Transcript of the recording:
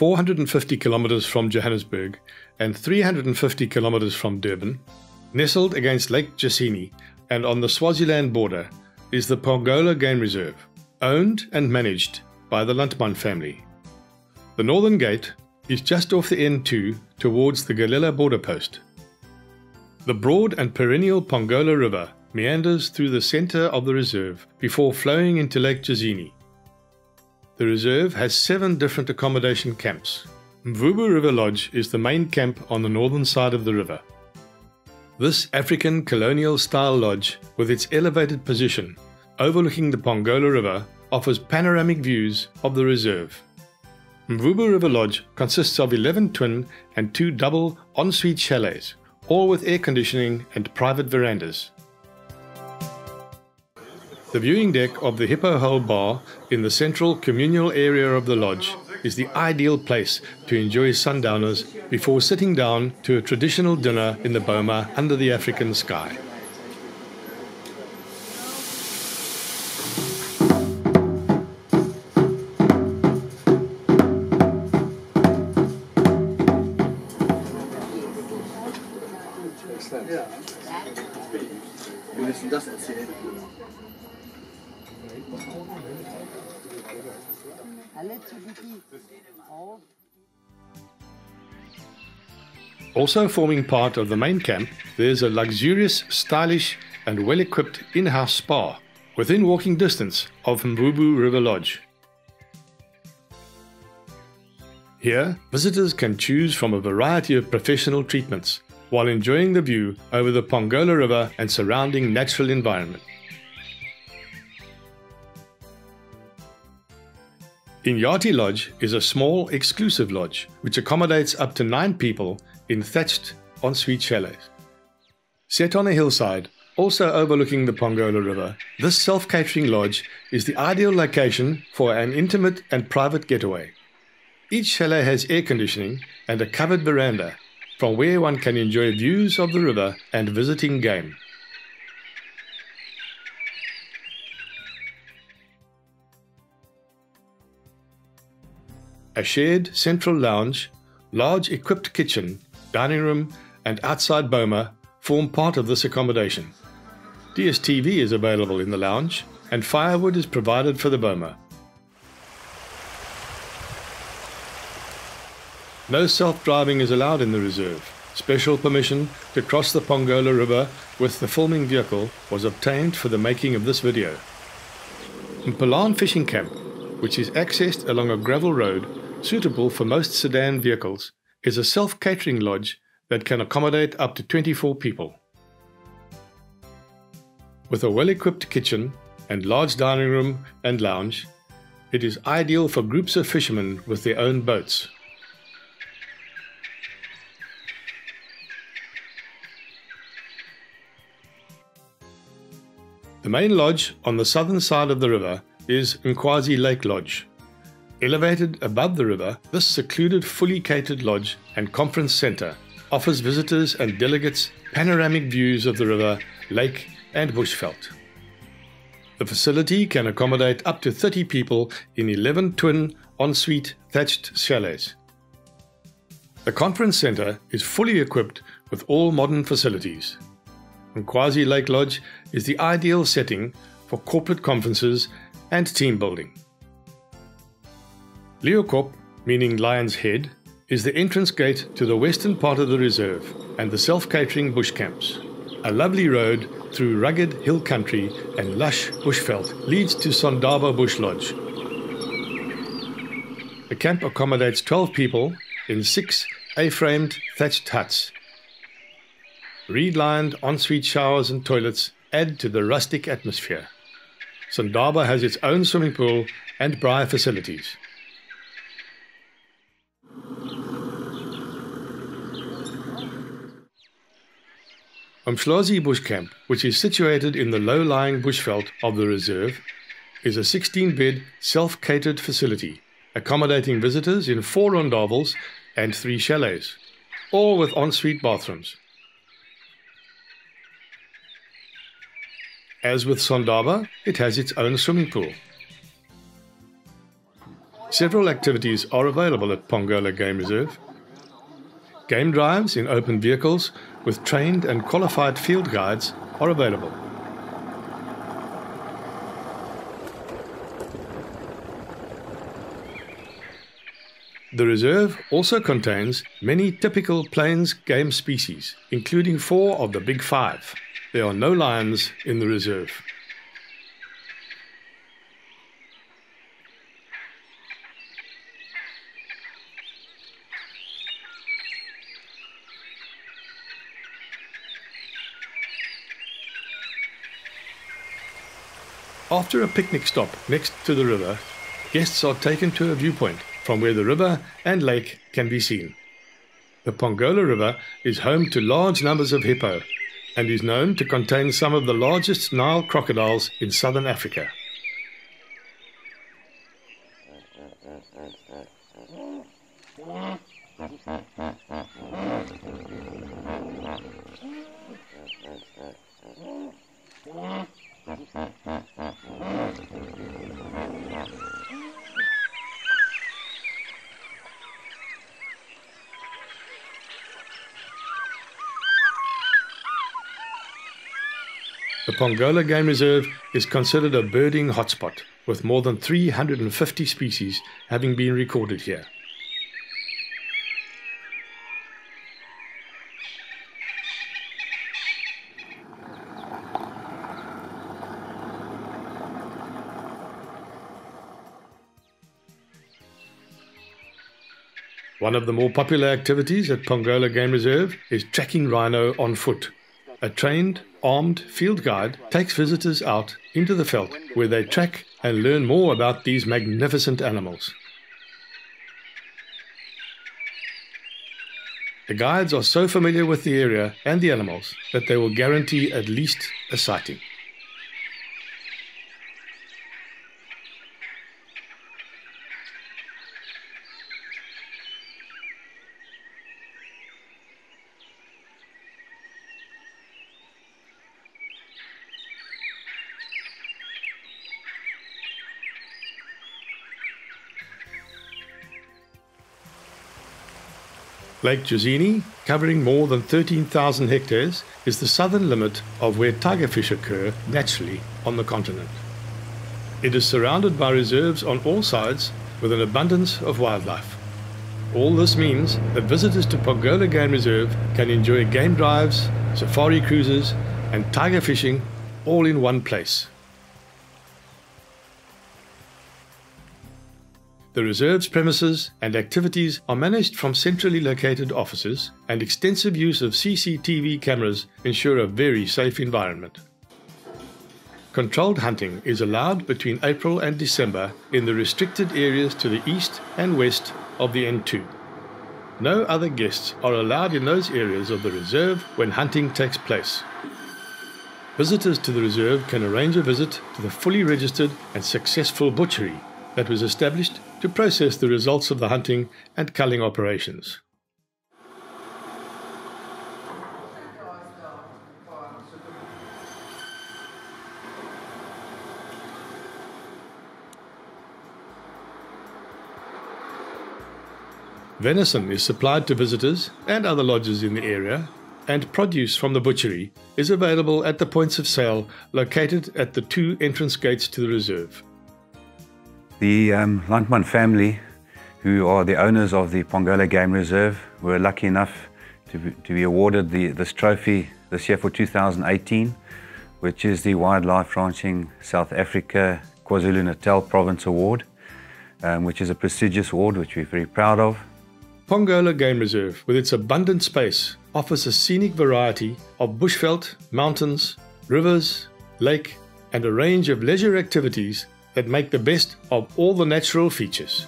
450 kilometers from Johannesburg and 350 kilometers from Durban, nestled against Lake Jozini and on the Swaziland border, is the Pongola Game Reserve, owned and managed by the Landman family. The northern gate is just off the N2 towards the Golela border post. The broad and perennial Pongola River meanders through the center of the reserve before flowing into Lake Jozini. The reserve has seven different accommodation camps. Mvubu River Lodge is the main camp on the northern side of the river. This African colonial style lodge, with its elevated position overlooking the Pongola River, offers panoramic views of the reserve. Mvubu River Lodge consists of 11 twin and 2 double ensuite chalets, all with air conditioning and private verandas. The viewing deck of the Hippo Hole Bar in the central communal area of the lodge is the ideal place to enjoy sundowners before sitting down to a traditional dinner in the boma under the African sky. Also forming part of the main camp, there's a luxurious, stylish, and well equipped in house spa within walking distance of Mvubu River Lodge. Here, visitors can choose from a variety of professional treatments while enjoying the view over the Pongola River and surrounding natural environment. Inyati Lodge is a small, exclusive lodge which accommodates up to nine people in thatched ensuite chalets. Set on a hillside, also overlooking the Pongola River, this self catering lodge is the ideal location for an intimate and private getaway. Each chalet has air conditioning and a covered veranda from where one can enjoy views of the river and visiting game. A shared central lounge, large equipped kitchen, dining room, and outside boma form part of this accommodation. DSTV is available in the lounge, and firewood is provided for the boma. No self driving is allowed in the reserve. Special permission to cross the Pongola River with the filming vehicle was obtained for the making of this video. Mpalane Fishing Camp, which is accessed along a gravel road suitable for most sedan vehicles, is a self catering lodge that can accommodate up to 24 people. With a well equipped kitchen and large dining room and lounge, it is ideal for groups of fishermen with their own boats. The main lodge on the southern side of the river is Nkwazi Lake Lodge. Elevated above the river, this secluded, fully catered lodge and conference center offers visitors and delegates panoramic views of the river, lake, and bushveld. The facility can accommodate up to 30 people in 11 twin ensuite thatched chalets. The conference center is fully equipped with all modern facilities. Nkwazi Lake Lodge is the ideal setting for corporate conferences and team building. Leeuwkop, meaning Lion's Head, is the entrance gate to the western part of the reserve and the self catering bush camps. A lovely road through rugged hill country and lush bushveld leads to Sondaba Bush Lodge. The camp accommodates 12 people in six A framed thatched huts. Reed lined ensuite showers and toilets add to the rustic atmosphere. Sondaba has its own swimming pool and braai facilities. Umshlozi Bush Camp, which is situated in the low-lying bushveld of the reserve, is a 16-bed self-catered facility accommodating visitors in four rondavels and three chalets, all with ensuite bathrooms. As with Sondaba, it has its own swimming pool. Several activities are available at Pongola Game Reserve. Game drives in open vehicles with trained and qualified field guides are available. The reserve also contains many typical plains game species, including four of the big five. There are no lions in the reserve. After a picnic stop next to the river, guests are taken to a viewpoint from where the river and lake can be seen. The Pongola River is home to large numbers of hippo and is known to contain some of the largest Nile crocodiles in southern Africa. The Pongola Game Reserve is considered a birding hotspot, with more than 350 species having been recorded here. One of the more popular activities at Pongola Game Reserve is tracking rhino on foot. A trained, armed field guide takes visitors out into the veld where they track and learn more about these magnificent animals. The guides are so familiar with the area and the animals that they will guarantee at least a sighting. Lake Jozini, covering more than 13,000 hectares, is the southern limit of where tigerfish occur naturally on the continent. It is surrounded by reserves on all sides with an abundance of wildlife. All this means that visitors to Pongola Game Reserve can enjoy game drives, safari cruises, and tiger fishing all in one place. The reserve's premises and activities are managed from centrally located offices, and extensive use of CCTV cameras ensure a very safe environment. Controlled hunting is allowed between April and December in the restricted areas to the east and west of the N2. No other guests are allowed in those areas of the reserve when hunting takes place. Visitors to the reserve can arrange a visit to the fully registered and successful butchery that was established to process the results of the hunting and culling operations. Venison is supplied to visitors and other lodges in the area, and produce from the butchery is available at the points of sale located at the two entrance gates to the reserve. The um, Landman family, who are the owners of the Pongola Game Reserve, were lucky enough to be, to be awarded the, this trophy this year for 2018, which is the Wildlife Ranching South Africa KwaZulu-Natal Province Award, um, which is a prestigious award which we're very proud of. Pongola Game Reserve, with its abundant space, offers a scenic variety of bushveld, mountains, rivers, lake, and a range of leisure activities that make the best of all the natural features.